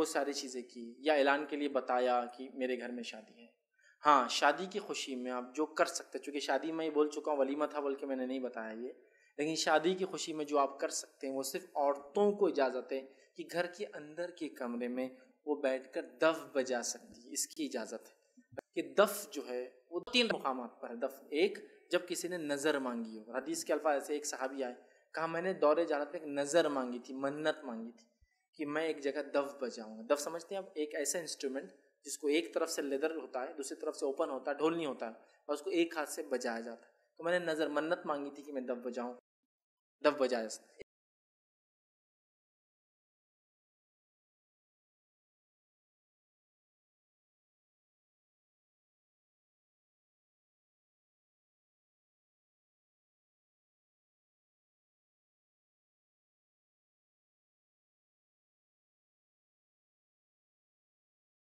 वो सारी चीज़ें की, या ऐलान के लिए बताया कि मेरे घर में शादी है। हाँ शादी की खुशी में आप जो कर सकते हैं, चूँकि शादी में ही बोल चुका हूँ, वलीमा था बोल के मैंने नहीं बताया ये, लेकिन शादी की खुशी में जो आप कर सकते हैं, वो सिर्फ़ औरतों को इजाज़त है कि घर के अंदर के कमरे में वो बैठकर दफ बजा सकती है, इसकी इजाज़त है। कि दफ जो है, वो तीन मुकाम पर है, दफ एक, जब किसी ने नज़र मांगी हो। हदीस के अल्फाज ऐसे, एक सहाबी आए, कहा, मैंने दौरे जालत में एक नज़र मांगी थी, मन्नत मांगी थी। कि मैं एक जगह दफ बजाऊँगा। दफ समझते हैं आप, एक ऐसा इंस्ट्रूमेंट जिसको एक तरफ़ से लेदर होता है, दूसरी तरफ़ से ओपन होता है, ढोल नहीं होता है और उसको एक हाथ से बजाया जाता है। तो मैंने नज़र मन्नत मांगी थी कि मैं दफ बजाऊँ। दफ बजाया